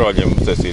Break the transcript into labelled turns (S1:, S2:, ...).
S1: Koroniem, to jest